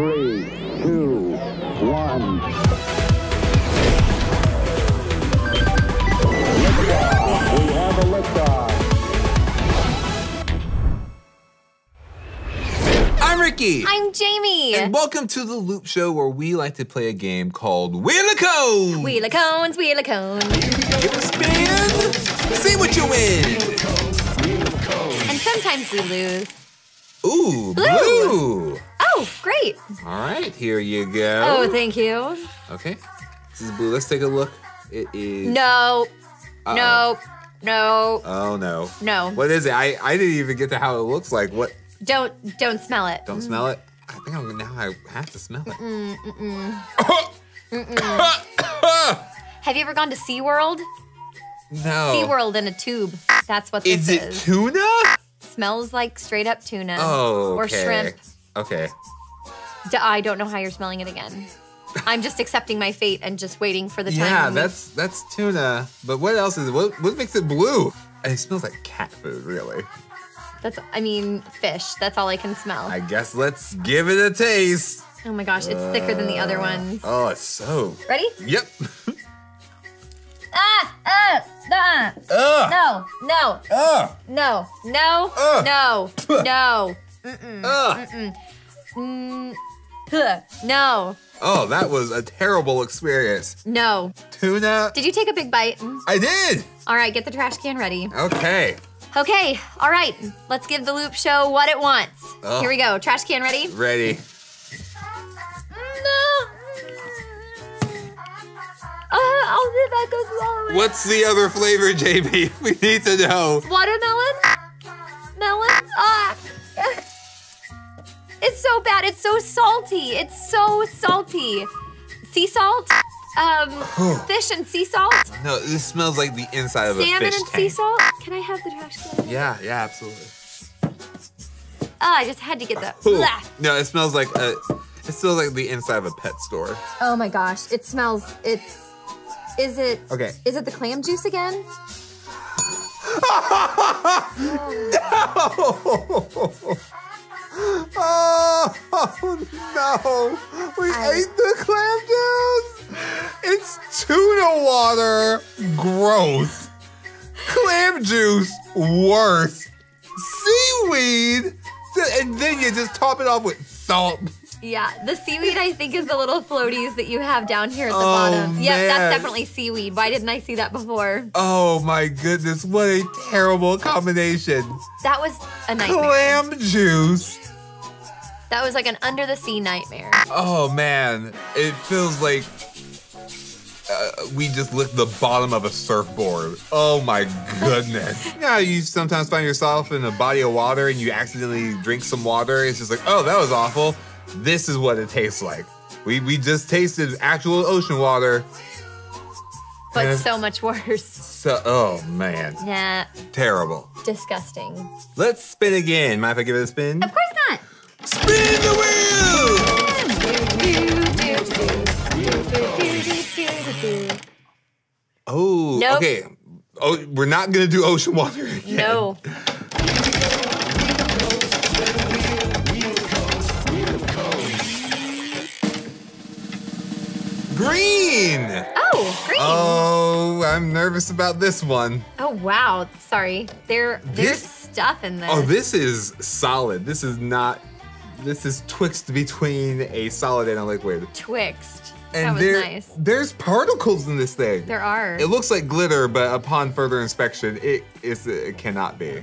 three, two, one. Liftoff. We have a liftoff. I'm Ricky. I'm Jamie. and welcome to the Loop Show where we like to play a game called Wheel of Cones. Wheel of cones, wheel of cones. Give a spin. See what you win. And sometimes we lose. Ooh, blue. Blue. Oh, great. All right, here you go. Oh, thank you. Okay. This is blue. Let's take a look. It is. No. Uh-oh. No. No. Oh no. No. What is it? I, I didn't even get to how it looks like. What? Don't don't smell it. Don't smell it. I think I'm now. I have to smell it. Mm mm mm. Have you ever gone to SeaWorld? no. SeaWorld in a tube. That's what this Is is. it tuna? Smells like straight up tuna. Oh. Or shrimp. Okay. I don't know how you're smelling it again. I'm just accepting my fate and just waiting for the time. Yeah, that's that's tuna. But what else is it? What, what makes it blue? And It smells like cat food, really. that's. I mean, fish. That's all I can smell. I guess let's give it a taste. oh my gosh, it's thicker than the other ones. Oh, it's so. Ready? Yep. Ah! Ah! Ah! Ugh. No! No! Ugh. No! No! Ugh. No! No! Ugh. Mm, huh. No! Oh, that was a terrible experience. No! Tuna. Did you take a big bite? I did. All right, get the trash can ready. Okay. Okay, all right, let's give the loop show what it wants. Oh. Here we go. Trash can ready? Ready. No! Uh, oh, that goes all the way. What's the other flavor, JB? We need to know. Watermelon? Melon? Ah! It's so bad. It's so salty. It's so salty. Sea salt? Um, fish and sea salt? No, this smells like the inside of a fish Salmon and tank. sea salt? Can I have the trash can? Yeah, yeah, absolutely. Oh, I just had to get the. Ooh. No, it smells like a. It smells like the inside of a pet store. Oh my gosh, it smells. It's. Is it? Okay. Is it the clam juice again? Oh, no! We I- ate the clam juice. It's tuna water. Gross. Clam juice. Worse. Seaweed. And then you just top it off with salt. Yeah, the seaweed I think is the little floaties that you have down here at the Oh, bottom. Yep, man. that's definitely seaweed. Why didn't I see that before? Oh my goodness! What a terrible combination. That was a nightmare. Clam juice. That was like an under the sea nightmare. Oh man, it feels like uh, we just licked the bottom of a surfboard. Oh my goodness. yeah, you sometimes find yourself in a body of water and you accidentally drink some water. It's just like, oh, that was awful. This is what it tastes like. We we just tasted actual ocean water. But Yeah. so much worse. So, oh man, Nah, terrible. disgusting. Let's spin again. Mind if I give it a spin? Of course. Spin the wheel! Oh, Nope. okay. Oh, we're not gonna do ocean water again. No. Green. Oh, green. Oh, I'm nervous about this one. Oh wow. Sorry. There there's This- stuff in there. Oh, this is solid. This is not. This is twixt between a solid and a liquid. Twixt. And that was there, nice. there's particles in this thing. There are. It looks like glitter, but upon further inspection, it is it cannot be.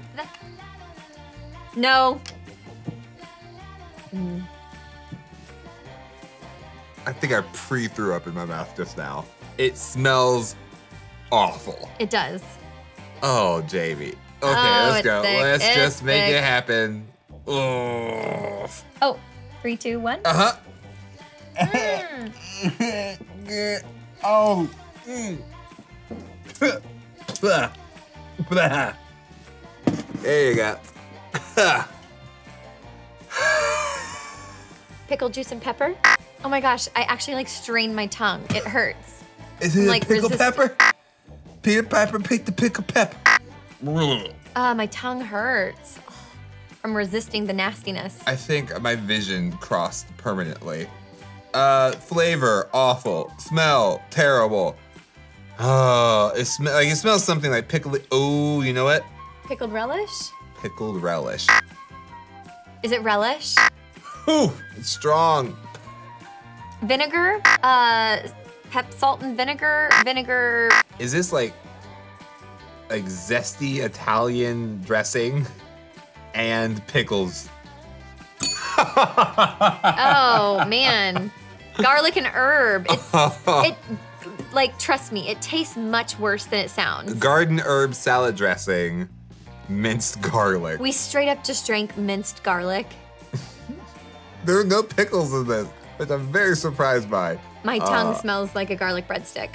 no. I think I pre threw up in my mouth just now. It smells awful. It does. Oh, Jamie. Okay, Oh, let's go. thick. Let's It's just make thick. it happen. Oh. Oh, three, two, one. Uh huh. Mm. oh. Mm. Blah. Blah. There you go. Pickle juice and pepper. Oh my gosh, I actually like strained my tongue. It hurts. Is it Like pickle resist- pepper? Peter Piper picked the pickle pepper. Uh, my tongue hurts. From resisting the nastiness. I think my vision crossed permanently. Uh, flavor awful, smell terrible. Oh, it sm- like it smells something like pickled. Oh, you know what? Pickled relish? Pickled relish. Is it relish? Ooh, it's strong. Vinegar? Uh, pep, salt, and vinegar? Vinegar. Is this like like zesty Italian dressing and pickles? Oh, man. Garlic and herb. It's, it, like, trust me, it tastes much worse than it sounds. Garden herb salad dressing, minced garlic. We straight up just drank minced garlic. there are no pickles in this, which I'm very surprised by. My tongue Uh. smells like a garlic breadstick.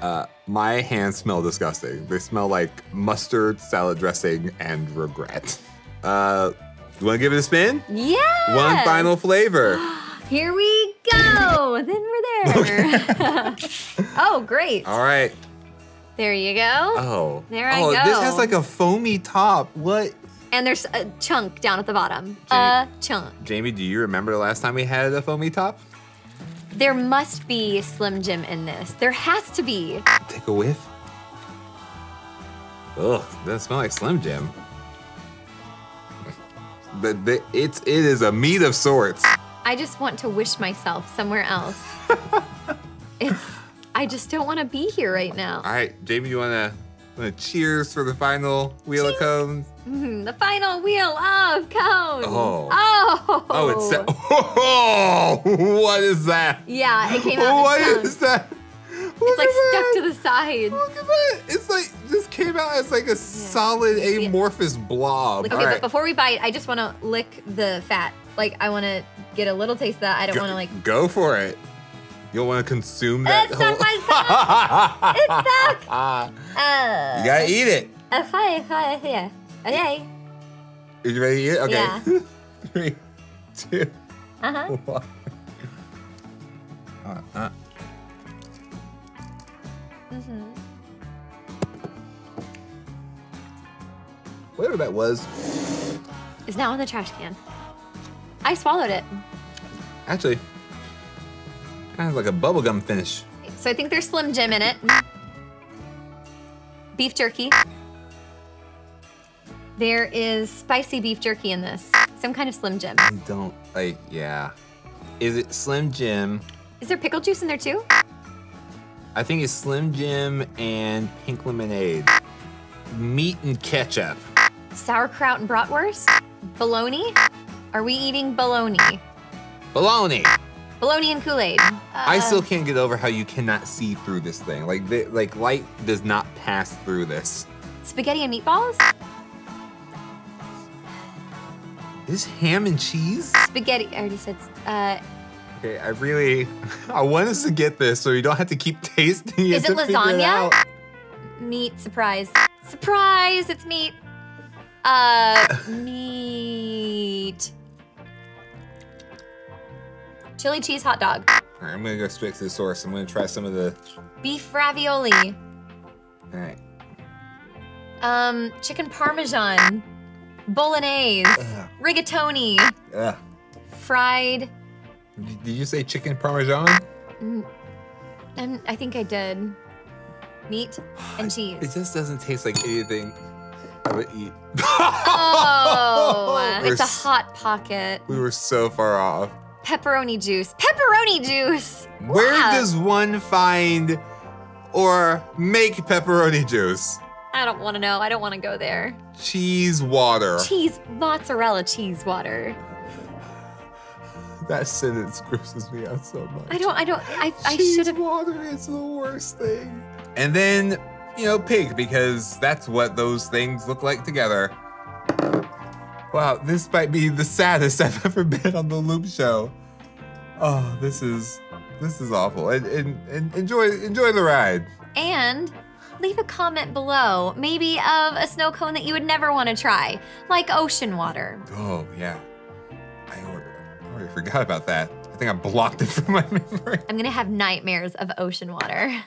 Uh, my hands smell disgusting. They smell like mustard, salad dressing, and regret. Uh, you want to give it a spin? Yeah. One final flavor. Here we go. Then we're there. oh, great. All right. There you go. Oh. There I go. oh, this has like a foamy top. What? And there's a chunk down at the bottom. A chunk. Jamie, do you remember the last time we had a foamy top? There must be Slim Jim in this. There has to be. Take a whiff. Ugh, doesn't smell like Slim Jim. But the, it's it is a meat of sorts. I just want to wish myself somewhere else. it's. I just don't want to be here right now. All right, Jamie, you wanna wanna cheers for the final wheel of cones? Mhm, The final wheel of cones. Oh. Oh. Oh, it's oh, what is that? Yeah, it came out. What is that? It's like stuck to the side. Look at that! It's like just came out as like a solid see amorphous blob. Like, okay, right. but before we bite, I just want to lick the fat. Like, I want to get a little taste of that. I don't want to like. go for it. You'll want to consume that It's stuck my It's stuck. you Uh, gotta eat it. uh, hi, hi, yeah. Okay. Are you ready to eat it? Okay. Yeah. Three, two, Uh huh. one. Uh, uh. Mm-hmm. Whatever that was. It's now in the trash can. I swallowed it. Actually, kind of like a bubblegum finish. So I think there's Slim Jim in it. Beef jerky. There is spicy beef jerky in this. Some kind of Slim Jim. I don't like, yeah. Is it Slim Jim? Is there pickle juice in there too? I think it's Slim Jim and pink lemonade. Meat and ketchup. Sauerkraut and bratwurst? Bologna? Are we eating bologna? Bologna. Bologna and Kool-Aid. I Uh, still can't get over how you cannot see through this thing. Like, the, like light does not pass through this. Spaghetti and meatballs? Is this ham and cheese? Spaghetti. I already said. Uh, Okay, I really, I want us to get this so you don't have to keep tasting it. Is it lasagna? out. meat surprise. Surprise! It's meat. Uh, meat. Chili cheese hot dog. All right, I'm gonna go straight to the source. I'm gonna try some of the. Beef ravioli. All right. Um, chicken parmesan. Bolognese. Ugh. Rigatoni. Ugh. Fried. Did you say chicken parmesan? mm, And I think I did. Meat and cheese. It just doesn't taste like anything I would eat. Oh, it's a hot pocket. We were so far off. Pepperoni juice. Pepperoni juice. Where Wow. does one find or make pepperoni juice? I don't want to know. I don't want to go there. Cheese water. Cheese, mozzarella cheese water. That sentence grosses me out so much. I don't. I don't. I. I should have. water is the worst thing. And then, you know, pig, because that's what those things look like together. Wow, this might be the saddest I've ever been on the Loop Show. Oh, this is this is awful. And, and, and enjoy enjoy the ride. And leave a comment below, maybe of a snow cone that you would never want to try, like ocean water. Oh yeah, I already, I already forgot about that. I think I blocked it from my memory. I'm gonna have nightmares of ocean water.